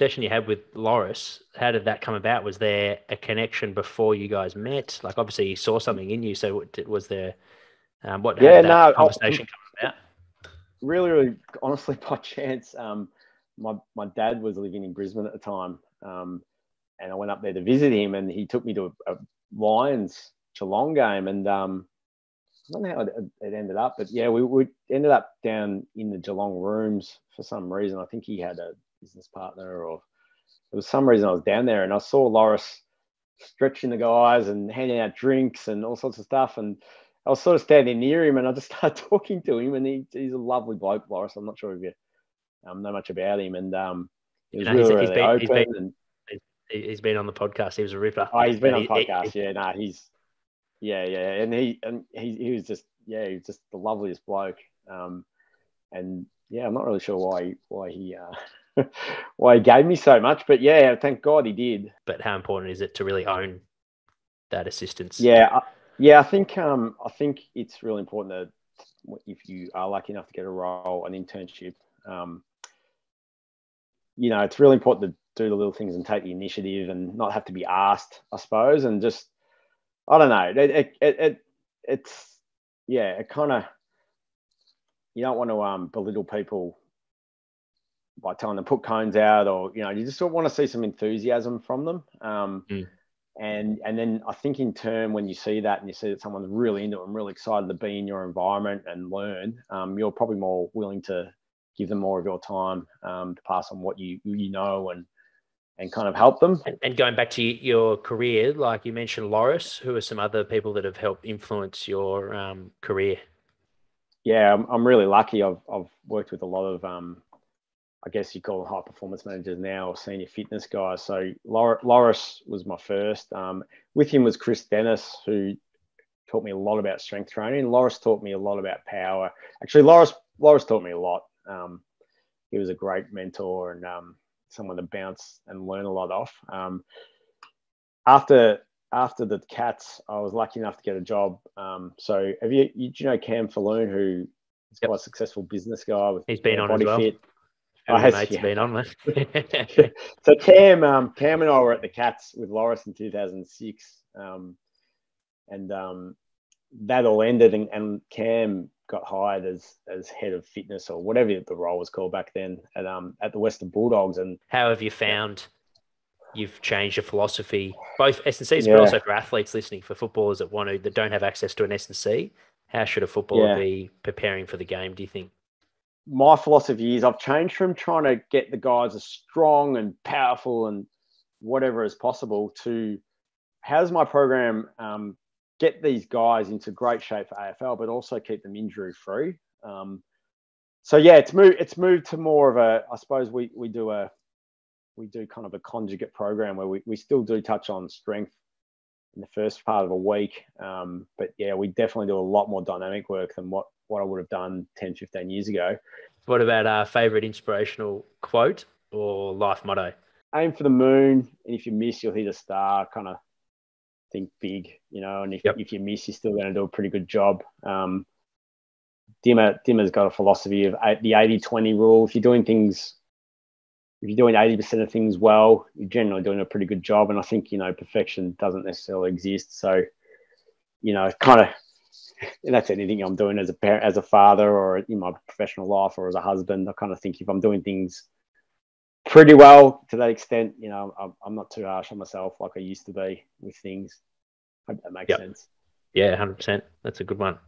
session you had with Loris, how did that come about? Was there a connection before you guys met? Like, obviously, he saw something in you. So, was there um, what? Yeah, no, conversation come about? Really, really, honestly, by chance. Um, my my dad was living in Brisbane at the time, um, and I went up there to visit him, and he took me to a, a Lions Geelong game, and um, I don't know how it, it, ended up, but yeah, we, we ended up down in the Geelong rooms for some reason. I think he had a business partner, or there was some reason I was down there, and I saw Loris stretching the guys and handing out drinks and all sorts of stuff, and I was sort of standing near him, and I just started talking to him, and he, he's a lovely bloke, Loris. I'm not sure if you um, know much about him, and um, he was really, really been, open. He's been, and, he's been on the podcast. He was a ripper. Oh, he's been on he, podcast. He, yeah, no, nah, he's yeah, yeah, and he and he, he was just yeah, he was just the loveliest bloke. Um, and yeah, I'm not really sure why why he uh, why he gave me so much, but yeah, thank God he did. But how important is it to really own that assistance? Yeah, I, yeah, I think um, I think it's really important that if you are lucky enough to get a role, an internship, um, you know, it's really important to do the little things and take the initiative and not have to be asked, I suppose, and just I don't know. It, it, it, it's yeah, it kind of you don't want to um, belittle people by telling them put cones out, or you know, you just sort of want to see some enthusiasm from them. Um, mm. And and then I think in turn, when you see that and you see that someone's really into it and really excited to be in your environment and learn, um, you're probably more willing to give them more of your time um, to pass on what you you know and and kind of help them. And, and, going back to your career, like you mentioned, Loris, who are some other people that have helped influence your um, career? Yeah, I'm, I'm, really lucky. I've, I've worked with a lot of, um, I guess you call them high performance managers now or senior fitness guys. So Loris was my first. Um, with him was Chris Dennis, who taught me a lot about strength training. Loris taught me a lot about power. Actually, Loris Loris taught me a lot. Um, he was a great mentor and um, someone to bounce and learn a lot off. Um, after after the Cats, I was lucky enough to get a job. Um, so have you, you do you know Cam Falloon, who is yep. quite a successful business guy with he's been on Body as well. Fit. Oh, has, mates yeah. been on so Cam, um, Cam and I were at the Cats with Loris in 2006, um, and um, that all ended, and, and Cam got hired as as head of fitness or whatever the role was called back then at um at the Western Bulldogs. And how have you found you've changed your philosophy, both S and C's, yeah. but also for athletes listening, for footballers that want to that don't have access to an S and C? How should a footballer yeah. be preparing for the game? Do you think? My philosophy is I've changed from trying to get the guys as strong and powerful and whatever as possible to how's my program um, get these guys into great shape for AFL, but also keep them injury free. Um, so yeah, it's moved. It's moved to more of a. I suppose we we do a we do kind of a conjugate program where we, we still do touch on strength in the first part of a week. Um, but yeah, we definitely do a lot more dynamic work than what, what I would have done 10, 15 years ago. What about our favorite inspirational quote or life motto? Aim for the moon, and if you miss, you'll hit a star. Kind of think big, you know, and if, yep. if you miss, you're still going to do a pretty good job. Um, Dimmer, Dimmer's got a philosophy of the 80 20 rule. If you're doing things, if you're doing 80% of things well, you're generally doing a pretty good job. And I think, you know, perfection doesn't necessarily exist. So, you know, kind of, that's anything I'm doing as a parent, as a father, or in my professional life, or as a husband. I kind of think if I'm doing things pretty well to that extent. You know, I'm, I'm not too harsh on myself like I used to be with things. Hope that makes yep. sense. Yeah, hundred percent. That's a good one.